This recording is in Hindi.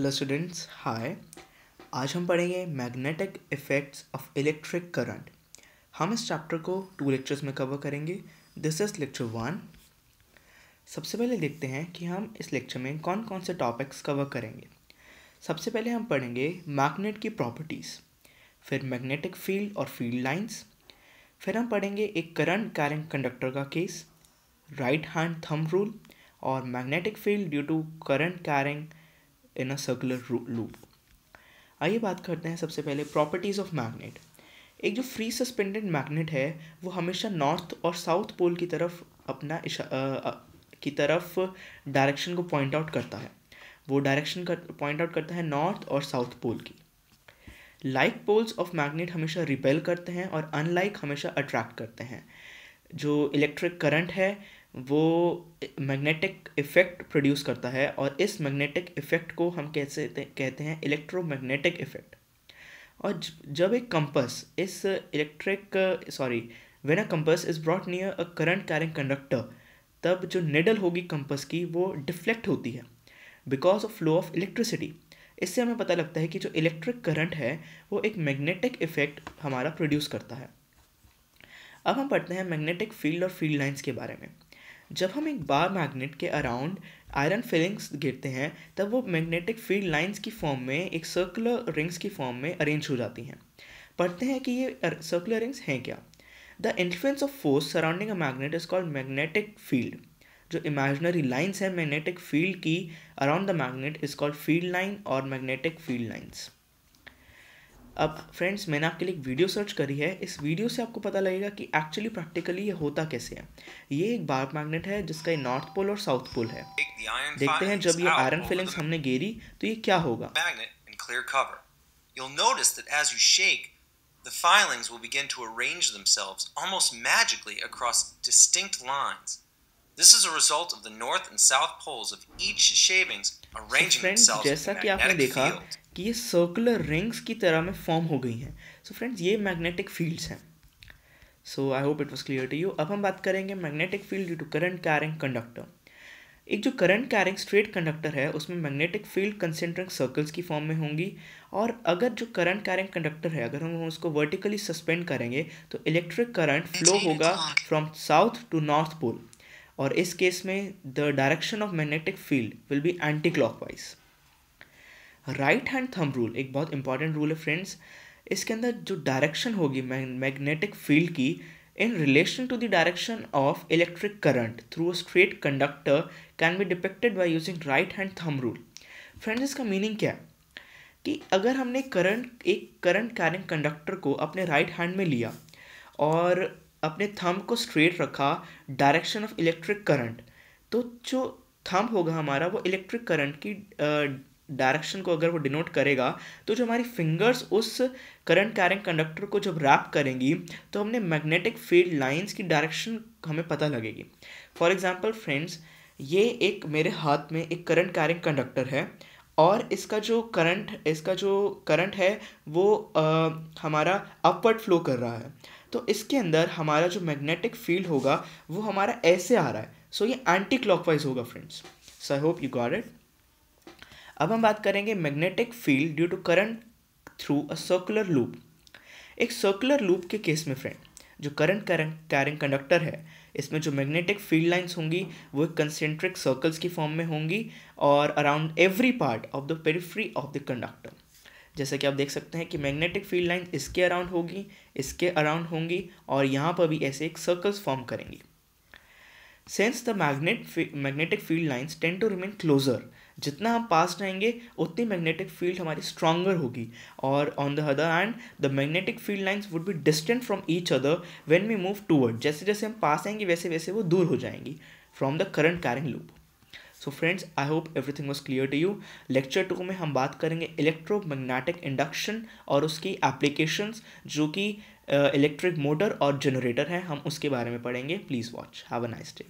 हेलो स्टूडेंट्स हाय आज हम पढ़ेंगे magnetic effects of electric current हम इस चैप्टर को टू लेक्चर्स में कवर करेंगे. दिस इज़ लेक्चर वन सबसे पहले देखते हैं कि हम इस लेक्चर में कौन कौन से टॉपिक्स कवर करेंगे. सबसे पहले हम पढ़ेंगे मैग्नेट की प्रॉपर्टीज़ फिर मैग्नेटिक फ़ील्ड और फ़ील्ड लाइंस फिर हम पढ़ेंगे एक करंट कैरिंग कंडक्टर का case right hand thumb rule और magnetic field due to current carrying in a circular loop आइए बात करते हैं सबसे पहले प्रॉपर्टीज़ ऑफ़ मैग्नेट एक जो फ्री सस्पेंडेड मैग्नेट है वो हमेशा नॉर्थ और साउथ पोल की तरफ़ अपना इशा आ, की तरफ़ डायरेक्शन को पॉइंट आउट करता है। वो डायरेक्शन कर पॉइंट आउट करता है नॉर्थ और साउथ पोल की। लाइक पोल्स ऑफ़ मैग्नेट हमेशा रिपेल करते हैं और अनलाइक हमेशा अट्रैक्ट करते हैं। जो इलेक्ट्रिक करंट है वो मैग्नेटिक इफ़ेक्ट प्रोड्यूस करता है और इस मैग्नेटिक इफ़ेक्ट को हम कैसे कहते हैं इलेक्ट्रोमैग्नेटिक इफ़ेक्ट और जब एक कंपस इस electric sorry when a compass is brought near a current carrying conductor तब जो निडल होगी कंपस की वो डिफ्लेक्ट होती है because of flow of electricity इससे हमें पता लगता है कि जो इलेक्ट्रिक करंट है, वो एक मैग्नेटिक इफ़ेक्ट हमारा प्रोड्यूस करता है। अब हम पढ़ते हैं मैग्नेटिक फ़ील्ड और फ़ील्ड लाइंस के बारे में। जब हम एक बार मैग्नेट के अराउंड आयरन फिलिंग्स गिरते हैं, तब वो मैग्नेटिक फ़ील्ड लाइंस की फॉर्म में, एक सर्कुलर रिंग्स की फॉर्म में अरेंज हो जाती हैं। पढ़ते हैं कि ये सर्कुलर रिंग्स हैं क्या? The influence of force surrounding a magnet is called magnetic field जो इमेजनरी लाइंस हैं मैग्नेटिक फ़ील्ड की around the magnet is called field line और मैग्नेटिक फ़ील्ड लाइन्स अब फ्रेंड्स मैंने आपके लिए एक वीडियो सर्च करी है। इस वीडियो से आपको पता लगेगा कि एक्चुअली प्रैक्टिकली ये होता कैसे है। ये एक बार मैग्नेट है जिसका नॉर्थ पोल और साउथ पोल है। देखते हैं जब ये आयरन फिलिंग्स हमने गेरी तो ये क्या होगा? You'll notice that as you shake, the filings will begin to arrange themselves almost magically across distinct lines. This is a result of the north and south poles of each shavings arranging so friends, themselves जैसा कि आपने देखा कि ये सर्कुलर रिंग्स की तरह में फॉर्म हो गई हैं। सो फ्रेंड्स ये मैग्नेटिक फील्ड्स हैं। So I hope it was clear to you अब हम बात करेंगे magnetic field due to current carrying conductor एक जो करंट कैरिंग स्ट्रेट कंडक्टर है उसमें मैग्नेटिक फ़ील्ड कंसेंट्रिक सर्कल्स की फॉर्म में होंगी। और अगर जो करंट कैरिंग कंडक्टर है अगर हम उसको वर्टिकली सस्पेंड करेंगे तो इलेक्ट्रिक करंट फ्लो होगा from south to north pole और इस केस में the direction of magnetic field will be anti clockwise right hand thumb rule एक बहुत इंपॉर्टेंट रूल है फ्रेंड्स इसके अंदर जो डायरेक्शन होगी मैग्नेटिक फ़ील्ड की in relation to the direction of electric current through a straight conductor can be depicted by using right hand thumb rule friends इसका मीनिंग क्या है? कि अगर हमने करंट एक करंट कैरिंग कंडक्टर को अपने राइट हैंड में लिया और अपने थंब को स्ट्रेट रखा डायरेक्शन ऑफ़ इलेक्ट्रिक करंट तो जो थंब होगा हमारा वो इलेक्ट्रिक करंट की डायरेक्शन को अगर वो डिनोट करेगा तो जो हमारी फिंगर्स उस करंट कैरिंग कंडक्टर को जब रैप करेंगी तो हमने मैग्नेटिक फ़ील्ड लाइंस की डायरेक्शन हमें पता लगेगी. फॉर एग्जांपल फ्रेंड्स ये एक मेरे हाथ में एक करंट कैरिंग कंडक्टर है और इसका जो करंट इसका जो करंट है वो आ, हमारा अपवर्ड फ्लो कर रहा है. तो इसके अंदर हमारा जो मैग्नेटिक फ़ील्ड होगा, वो हमारा ऐसे आ रहा है। सो so, ये एंटी क्लॉकवाइज होगा friends so I hope you got it अब हम बात करेंगे magnetic field due to current through a circular loop एक सर्कुलर लूप के केस में फ्रेंड जो करंट कैरिंग कंडक्टर है, इसमें जो मैग्नेटिक फ़ील्ड लाइंस होंगी, वो एक कंसेंट्रिक सर्कल्स की फॉर्म में होंगी और around every part of the periphery of the conductor जैसा कि आप देख सकते हैं कि मैग्नेटिक फ़ील्ड लाइन इसके अराउंड होगी, इसके अराउंड होंगी और यहाँ पर भी ऐसे एक सर्कल्स फॉर्म करेंगी। Since the magnet magnetic field lines tend to remain closer जितना हम पास रहेंगे उतनी मैग्नेटिक फ़ील्ड हमारी स्ट्रॉन्गर होगी। और on the other hand the magnetic field lines would be distant from each other when we move toward जैसे जैसे हम पास आएँगे वैसे वैसे वो दूर हो जाएँगी from the current carrying loop so friends I hope everything was clear to you lecture two में हम बात करेंगे इलेक्ट्रोमैग्नेटिक इंडक्शन और उसकी एप्लीकेशंस जो कि इलेक्ट्रिक मोटर और जनरेटर हैं, हम उसके बारे में पढ़ेंगे। Please watch have a nice day